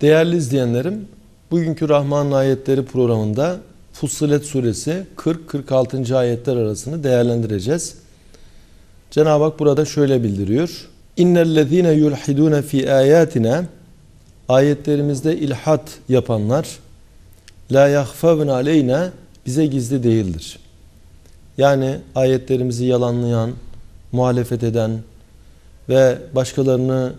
Değerli izleyenlerim, bugünkü Rahman ayetleri programında Fussilet suresi 40-46. ayetler arasını değerlendireceğiz. Cenab-ı Hak burada şöyle bildiriyor. İnnellezîne yulhidûne fî âyâtina Ayetlerimizde ilhat yapanlar la yahfavne aleyna bize gizli değildir. Yani ayetlerimizi yalanlayan, muhalefet eden ve başkalarını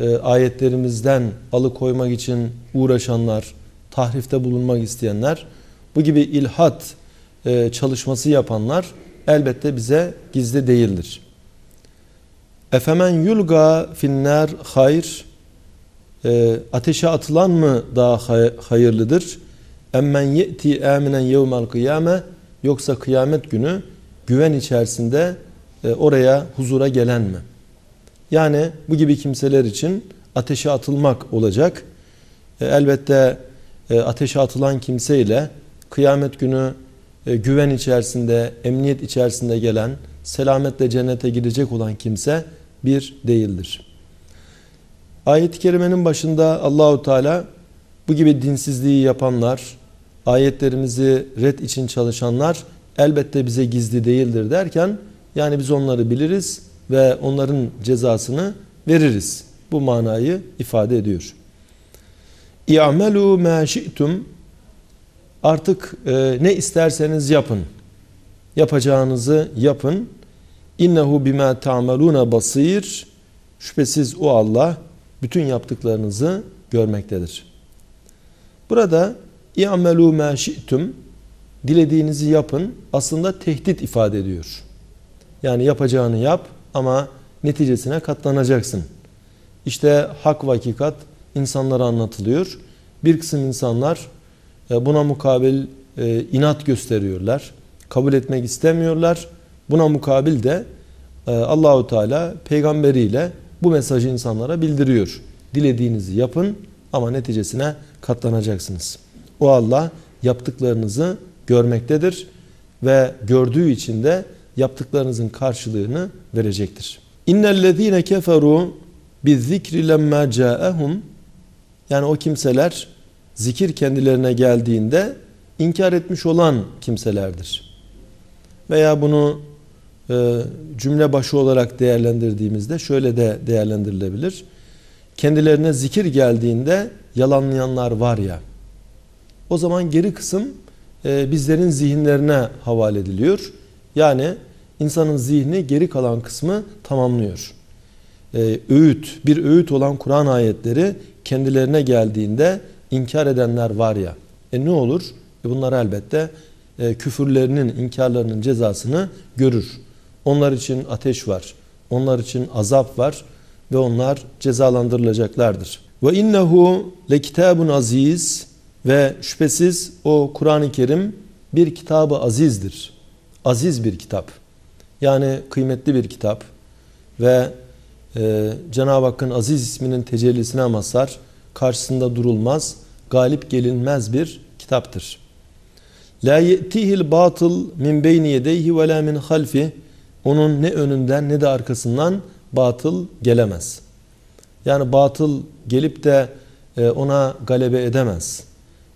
e, ayetlerimizden alıkoymak için uğraşanlar, tahrifte bulunmak isteyenler, bu gibi ilhat e, çalışması yapanlar elbette bize gizli değildir. Efemen yulga finner hayr e, ateşe atılan mı daha hayırlıdır? Emmen ye'ti eminen yevmel kıyame yoksa kıyamet günü güven içerisinde e, oraya huzura gelen mi? Yani bu gibi kimseler için ateşe atılmak olacak. E, elbette e, ateşe atılan kimseyle kıyamet günü e, güven içerisinde, emniyet içerisinde gelen, selametle cennete gidecek olan kimse bir değildir. Ayet-i kerimenin başında Allahu Teala bu gibi dinsizliği yapanlar, ayetlerimizi red için çalışanlar elbette bize gizli değildir derken yani biz onları biliriz ve onların cezasını veririz. Bu manayı ifade ediyor. İ'melu ma şi'tum Artık e, ne isterseniz yapın. Yapacağınızı yapın. İnnehu bima ta'maluna basir. Şüphesiz o Allah bütün yaptıklarınızı görmektedir. Burada i'melu ma şi'tum dilediğinizi yapın aslında tehdit ifade ediyor. Yani yapacağını yap ama neticesine katlanacaksın. İşte hak ve hakikat insanlara anlatılıyor. Bir kısım insanlar e, buna mukabil e, inat gösteriyorlar. Kabul etmek istemiyorlar. Buna mukabil de e, Allahu Teala peygamberiyle bu mesajı insanlara bildiriyor. Dilediğinizi yapın ama neticesine katlanacaksınız. O Allah yaptıklarınızı görmektedir ve gördüğü için de yaptıklarınızın karşılığını verecektir. İnnellezîne keferu bizzikri lemma câehum yani o kimseler zikir kendilerine geldiğinde inkar etmiş olan kimselerdir. Veya bunu e, cümle başı olarak değerlendirdiğimizde şöyle de değerlendirilebilir. Kendilerine zikir geldiğinde yalanlayanlar var ya. O zaman geri kısım e, bizlerin zihinlerine havale ediliyor. Yani insanın zihni geri kalan kısmı tamamlıyor. Ee, öğüt, bir öğüt olan Kur'an ayetleri kendilerine geldiğinde inkar edenler var ya. E ne olur? E bunlar elbette e, küfürlerinin, inkarlarının cezasını görür. Onlar için ateş var. Onlar için azap var ve onlar cezalandırılacaklardır. Ve innehu le kitabun aziz ve şüphesiz o Kur'an-ı Kerim bir kitabı azizdir. Aziz bir kitap. Yani kıymetli bir kitap ve e, Cenab-ı Hakk'ın aziz isminin tecellisine mazhar, karşısında durulmaz, galip gelinmez bir kitaptır. La ye'tihil batıl min beyni yedeyhi ve la min halfi onun ne önünden ne de arkasından batıl gelemez. Yani batıl gelip de e, ona galebe edemez.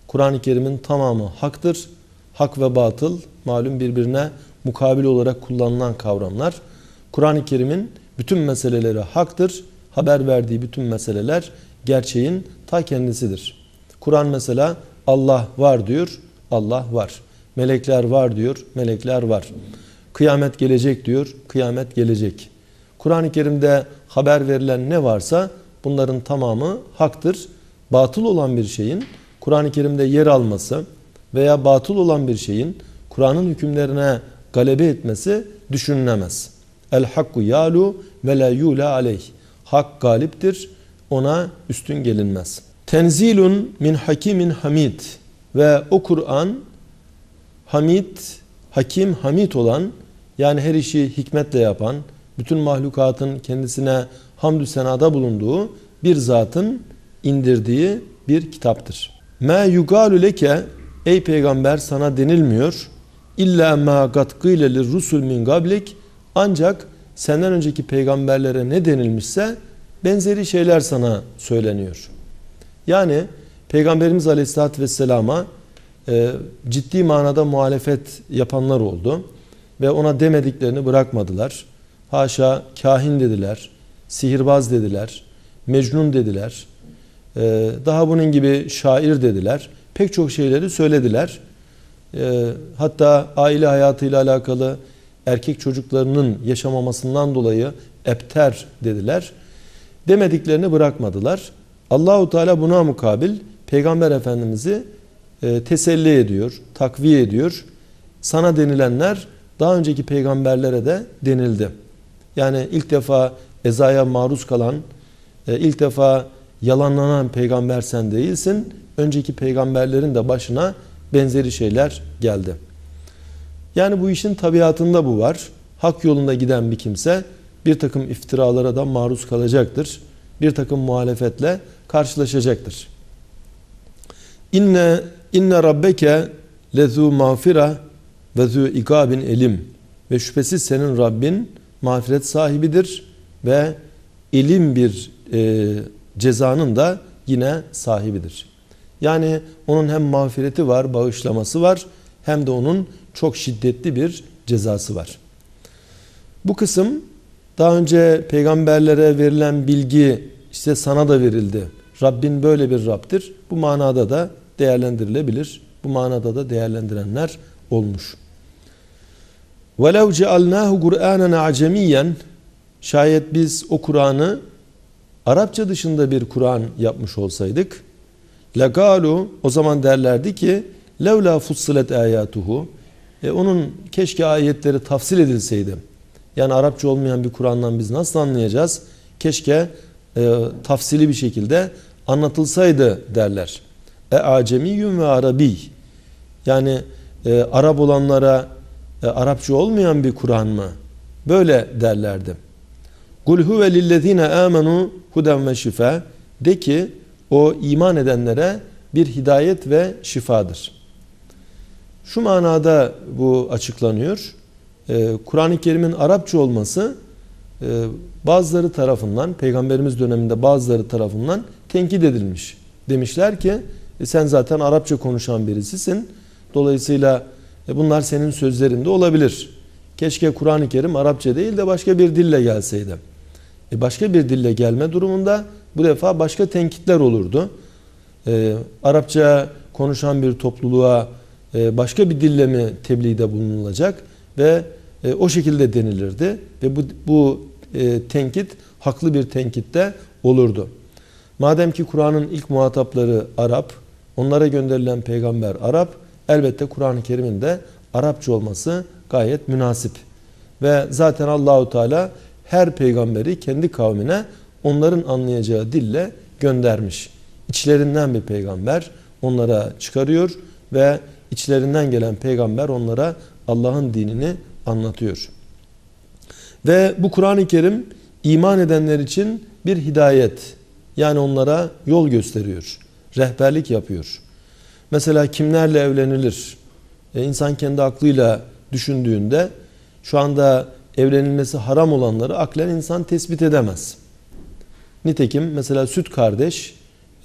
Kur'an-ı Kerim'in tamamı haktır. Hak ve batıl malum birbirine mukabil olarak kullanılan kavramlar. Kur'an-ı Kerim'in bütün meseleleri haktır. Haber verdiği bütün meseleler gerçeğin ta kendisidir. Kur'an mesela Allah var diyor, Allah var. Melekler var diyor, melekler var. Kıyamet gelecek diyor, kıyamet gelecek. Kur'an-ı Kerim'de haber verilen ne varsa bunların tamamı haktır. Batıl olan bir şeyin Kur'an-ı Kerim'de yer alması veya batıl olan bir şeyin Kur'an'ın hükümlerine galebe etmesi düşünülemez. El hakku yalu ve la yula aleyh. Hak galiptir. Ona üstün gelinmez. Tenzilun min hakimin hamid. Ve o Kur'an hamid, hakim, hamid olan yani her işi hikmetle yapan, bütün mahlukatın kendisine hamdü senada bulunduğu bir zatın indirdiği bir kitaptır. Ma yugalu leke ey peygamber sana denilmiyor. İlla ma gatkîle rusul min gablik ancak senden önceki peygamberlere ne denilmişse benzeri şeyler sana söyleniyor. Yani Peygamberimiz Aleyhisselatü Vesselam'a e, ciddi manada muhalefet yapanlar oldu. Ve ona demediklerini bırakmadılar. Haşa kahin dediler, sihirbaz dediler, mecnun dediler. E, daha bunun gibi şair dediler. Pek çok şeyleri söylediler. E, hatta aile hayatıyla alakalı erkek çocuklarının yaşamamasından dolayı epter dediler. Demediklerini bırakmadılar. Allahu Teala buna mukabil Peygamber Efendimiz'i e, teselli ediyor, takviye ediyor. Sana denilenler daha önceki peygamberlere de denildi. Yani ilk defa ezaya maruz kalan, e, ilk defa yalanlanan peygamber sen değilsin. Önceki peygamberlerin de başına benzeri şeyler geldi. Yani bu işin tabiatında bu var. Hak yolunda giden bir kimse bir takım iftiralara da maruz kalacaktır. Bir takım muhalefetle karşılaşacaktır. İnne inne rabbeke lezu mağfira ve zu ikabin elim. Ve şüphesiz senin Rabbin mağfiret sahibidir ve ilim bir e, cezanın da yine sahibidir. Yani onun hem mağfireti var, bağışlaması var hem de onun çok şiddetli bir cezası var. Bu kısım daha önce peygamberlere verilen bilgi işte sana da verildi. Rabbin böyle bir Rab'dir. Bu manada da değerlendirilebilir. Bu manada da değerlendirenler olmuş. وَلَوْ جَعَلْنَاهُ قُرْآنًا عَجَمِيًّا Şayet biz o Kur'an'ı Arapça dışında bir Kur'an yapmış olsaydık Lekalu o zaman derlerdi ki levla fussilet ayatuhu e, onun keşke ayetleri tafsil edilseydi. Yani Arapça olmayan bir Kur'an'dan biz nasıl anlayacağız? Keşke e, tafsili bir şekilde anlatılsaydı derler. E acemiyyün ve arabi. Yani e, Arap olanlara e, Arapça olmayan bir Kur'an mı? Böyle derlerdi. Kul huve lillezine amenu huden ve şife. De ki o iman edenlere bir hidayet ve şifadır. Şu manada bu açıklanıyor. Ee, Kur'an-ı Kerim'in Arapça olması e, bazıları tarafından, Peygamberimiz döneminde bazıları tarafından tenkit edilmiş. Demişler ki e, sen zaten Arapça konuşan birisisin. Dolayısıyla e, bunlar senin sözlerinde olabilir. Keşke Kur'an-ı Kerim Arapça değil de başka bir dille gelseydi. E başka bir dille gelme durumunda bu defa başka tenkitler olurdu. E, Arapça konuşan bir topluluğa e, başka bir dille mi tebliğde bulunulacak ve e, o şekilde denilirdi ve bu, bu e, tenkit haklı bir tenkitte olurdu. Madem ki Kur'an'ın ilk muhatapları Arap, onlara gönderilen peygamber Arap, elbette Kur'an-ı Kerim'in de Arapça olması gayet münasip. Ve zaten Allahu Teala her peygamberi kendi kavmine onların anlayacağı dille göndermiş. İçlerinden bir peygamber onlara çıkarıyor ve içlerinden gelen peygamber onlara Allah'ın dinini anlatıyor. Ve bu Kur'an-ı Kerim iman edenler için bir hidayet yani onlara yol gösteriyor. Rehberlik yapıyor. Mesela kimlerle evlenilir? E, insan kendi aklıyla düşündüğünde şu anda evlenilmesi haram olanları aklen insan tespit edemez. Nitekim mesela süt kardeş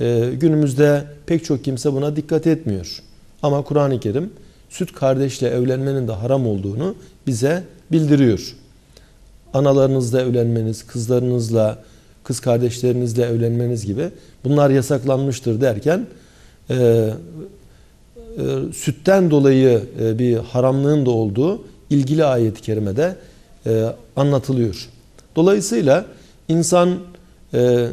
e, günümüzde pek çok kimse buna dikkat etmiyor. Ama Kur'an-ı Kerim süt kardeşle evlenmenin de haram olduğunu bize bildiriyor. Analarınızla evlenmeniz, kızlarınızla, kız kardeşlerinizle evlenmeniz gibi bunlar yasaklanmıştır derken e, e, sütten dolayı e, bir haramlığın da olduğu ilgili ayet-i kerimede e, anlatılıyor. Dolayısıyla insan e,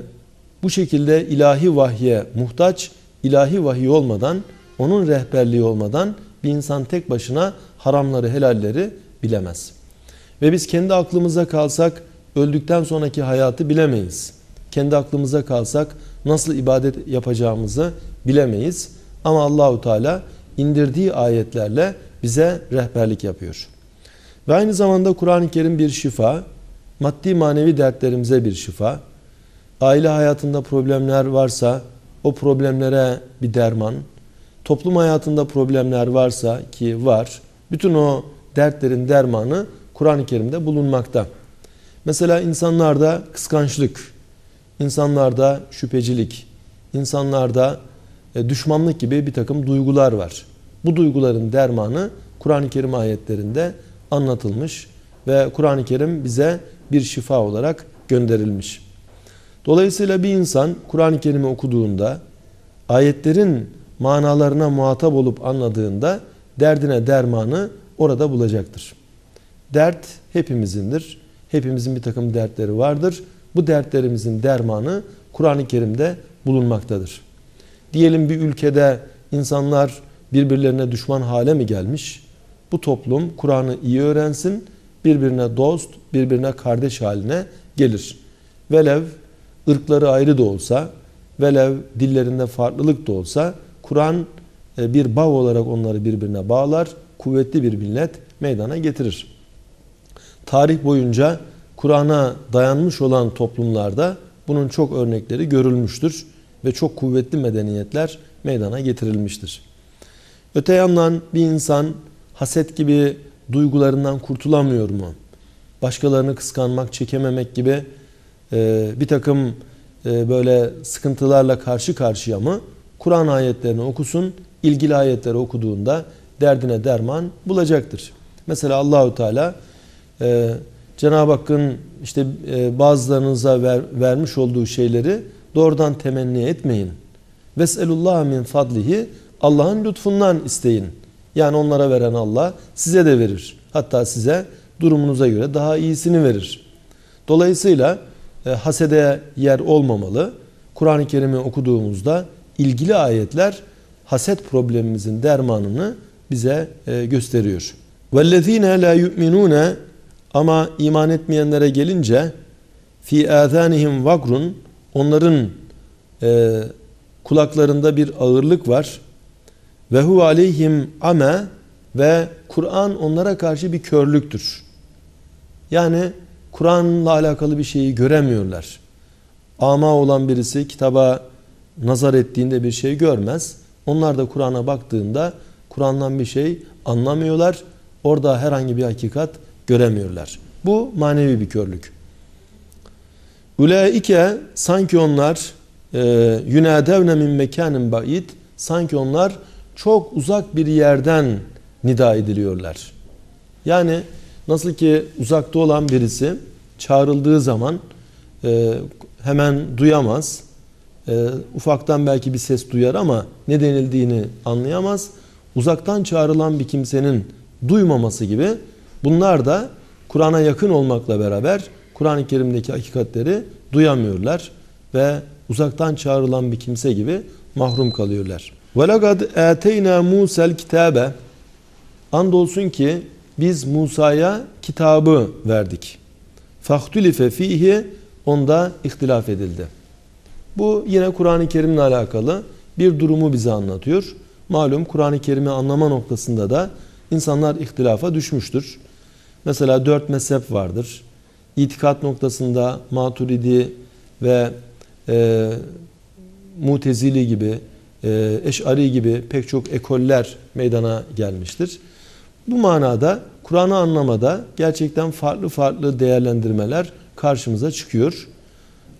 bu şekilde ilahi vahye muhtaç, ilahi vahiy olmadan, onun rehberliği olmadan bir insan tek başına haramları, helalleri bilemez. Ve biz kendi aklımıza kalsak öldükten sonraki hayatı bilemeyiz. Kendi aklımıza kalsak nasıl ibadet yapacağımızı bilemeyiz. Ama Allahu Teala indirdiği ayetlerle bize rehberlik yapıyor. Ve aynı zamanda Kur'an-ı Kerim bir şifa, maddi manevi dertlerimize bir şifa. Aile hayatında problemler varsa o problemlere bir derman. Toplum hayatında problemler varsa ki var, bütün o dertlerin dermanı Kur'an-ı Kerim'de bulunmakta. Mesela insanlarda kıskançlık, insanlarda şüphecilik, insanlarda e, düşmanlık gibi bir takım duygular var. Bu duyguların dermanı Kur'an-ı Kerim ayetlerinde anlatılmış ve Kur'an-ı Kerim bize bir şifa olarak gönderilmiş. Dolayısıyla bir insan Kur'an-ı Kerim'i okuduğunda ayetlerin manalarına muhatap olup anladığında derdine dermanı orada bulacaktır. Dert hepimizindir. Hepimizin bir takım dertleri vardır. Bu dertlerimizin dermanı Kur'an-ı Kerim'de bulunmaktadır. Diyelim bir ülkede insanlar birbirlerine düşman hale mi gelmiş? Bu toplum Kur'an'ı iyi öğrensin, birbirine dost, birbirine kardeş haline gelir. Velev ırkları ayrı da olsa, velev dillerinde farklılık da olsa Kur'an e, bir bağ olarak onları birbirine bağlar, kuvvetli bir millet meydana getirir. Tarih boyunca Kur'an'a dayanmış olan toplumlarda bunun çok örnekleri görülmüştür ve çok kuvvetli medeniyetler meydana getirilmiştir. Öte yandan bir insan haset gibi duygularından kurtulamıyor mu? Başkalarını kıskanmak, çekememek gibi e, bir takım e, böyle sıkıntılarla karşı karşıya mı? Kur'an ayetlerini okusun, ilgili ayetleri okuduğunda derdine derman bulacaktır. Mesela Allahu Teala e, Cenab-ı Hakk'ın işte e, bazılarınıza ver, vermiş olduğu şeyleri doğrudan temenni etmeyin. Veselullah min fadlihi Allah'ın lütfundan isteyin. Yani onlara veren Allah size de verir. Hatta size durumunuza göre daha iyisini verir. Dolayısıyla e, hasede yer olmamalı. Kur'an-ı Kerim'i okuduğumuzda ilgili ayetler haset problemimizin dermanını bize e, gösteriyor. وَالَّذ۪ينَ لَا يُؤْمِنُونَ Ama iman etmeyenlere gelince fi azanihim vagrun onların e, kulaklarında bir ağırlık var. Ve hu aleyhim ame ve Kur'an onlara karşı bir körlüktür. Yani Kur'an'la alakalı bir şeyi göremiyorlar. Ama olan birisi kitaba nazar ettiğinde bir şey görmez. Onlar da Kur'an'a baktığında Kur'an'dan bir şey anlamıyorlar. Orada herhangi bir hakikat göremiyorlar. Bu manevi bir körlük. Üleike sanki onlar e, yunadevne min mekanin ba'id sanki onlar çok uzak bir yerden nida ediliyorlar. Yani nasıl ki uzakta olan birisi çağrıldığı zaman e, hemen duyamaz. E, ufaktan belki bir ses duyar ama ne denildiğini anlayamaz. Uzaktan çağrılan bir kimsenin duymaması gibi bunlar da Kur'an'a yakın olmakla beraber Kur'an-ı Kerim'deki hakikatleri duyamıyorlar ve uzaktan çağrılan bir kimse gibi mahrum kalıyorlar. Ve lekad eteyna Musa'l kitabe. Andolsun ki biz Musa'ya kitabı verdik. Fahtülife fihi onda ihtilaf edildi. Bu yine Kur'an-ı Kerim'le alakalı bir durumu bize anlatıyor. Malum Kur'an-ı Kerim'i anlama noktasında da insanlar ihtilafa düşmüştür. Mesela dört mezhep vardır. İtikat noktasında Maturidi ve e, Mutezili gibi Eş'ari gibi pek çok ekoller meydana gelmiştir. Bu manada Kur'an'ı anlamada gerçekten farklı farklı değerlendirmeler karşımıza çıkıyor.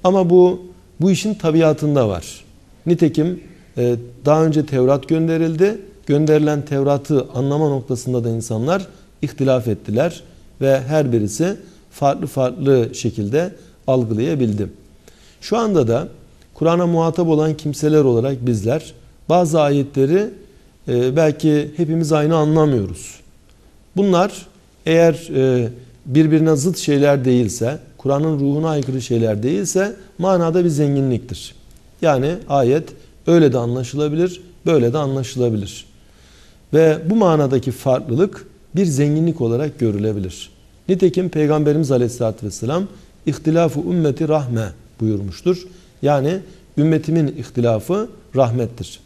Ama bu bu işin tabiatında var. Nitekim e, daha önce Tevrat gönderildi. Gönderilen Tevrat'ı anlama noktasında da insanlar ihtilaf ettiler ve her birisi farklı farklı şekilde algılayabildi. Şu anda da Kur'an'a muhatap olan kimseler olarak bizler bazı ayetleri e, belki hepimiz aynı anlamıyoruz. Bunlar eğer e, birbirine zıt şeyler değilse, Kur'an'ın ruhuna aykırı şeyler değilse manada bir zenginliktir. Yani ayet öyle de anlaşılabilir, böyle de anlaşılabilir. Ve bu manadaki farklılık bir zenginlik olarak görülebilir. Nitekim Peygamberimiz Aleyhisselatü Vesselam ihtilafu ümmeti rahme buyurmuştur. Yani ümmetimin ihtilafı rahmettir.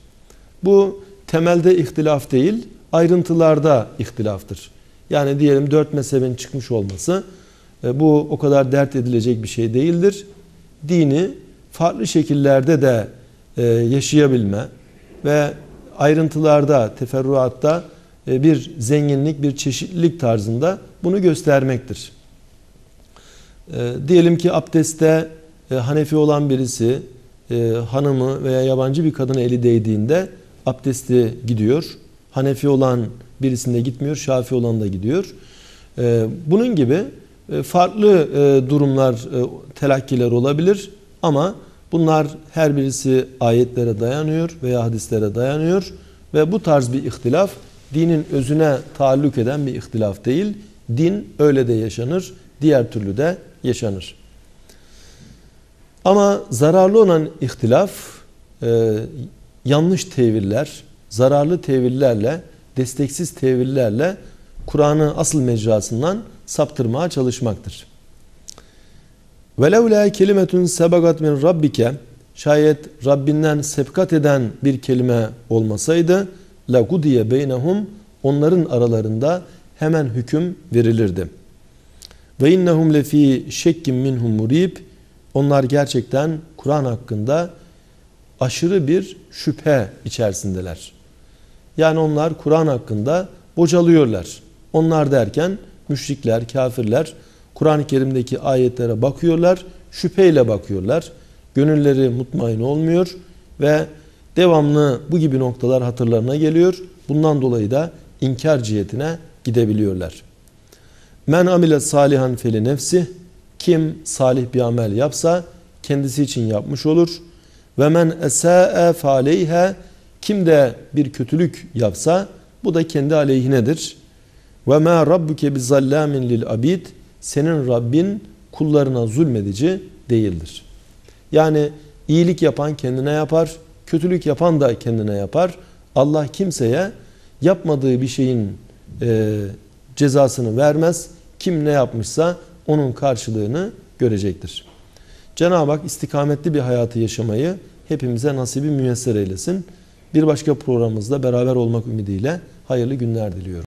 Bu temelde ihtilaf değil, ayrıntılarda ihtilaftır. Yani diyelim dört mezhebin çıkmış olması e, bu o kadar dert edilecek bir şey değildir. Dini farklı şekillerde de e, yaşayabilme ve ayrıntılarda, teferruatta e, bir zenginlik, bir çeşitlilik tarzında bunu göstermektir. Diyelim ki abdestte Hanefi olan birisi e, hanımı veya yabancı bir kadına eli değdiğinde abdesti gidiyor. Hanefi olan birisinde gitmiyor, Şafi olan da gidiyor. E, bunun gibi e, farklı e, durumlar, e, telakkiler olabilir ama bunlar her birisi ayetlere dayanıyor veya hadislere dayanıyor ve bu tarz bir ihtilaf dinin özüne taalluk eden bir ihtilaf değil. Din öyle de yaşanır, diğer türlü de yaşanır. Ama zararlı olan ihtilaf e, yanlış tevirler, zararlı tevirlerle, desteksiz tevirlerle Kur'an'ı asıl mecrasından saptırmaya çalışmaktır. وَلَوْلَا kelimetun sebagat min rabbike şayet Rabbinden sebkat eden bir kelime olmasaydı لَقُدِيَ beynehum onların aralarında hemen hüküm verilirdi. Ve innehum lefi şekkim minhum murib onlar gerçekten Kur'an hakkında aşırı bir şüphe içerisindeler. Yani onlar Kur'an hakkında bocalıyorlar. Onlar derken müşrikler, kafirler Kur'an-ı Kerim'deki ayetlere bakıyorlar, şüpheyle bakıyorlar. Gönülleri mutmain olmuyor ve devamlı bu gibi noktalar hatırlarına geliyor. Bundan dolayı da inkar cihetine gidebiliyorlar. Men amile salihan feli nefsi kim salih bir amel yapsa kendisi için yapmış olur. Ve men esa'e faleyhe kim de bir kötülük yapsa bu da kendi aleyhinedir. Ve ma rabbuke bizallamin lil abid senin Rabbin kullarına zulmedici değildir. Yani iyilik yapan kendine yapar, kötülük yapan da kendine yapar. Allah kimseye yapmadığı bir şeyin e, cezasını vermez. Kim ne yapmışsa onun karşılığını görecektir. Cenab-ı Hak istikametli bir hayatı yaşamayı hepimize nasibi müyesser eylesin. Bir başka programımızda beraber olmak ümidiyle hayırlı günler diliyorum.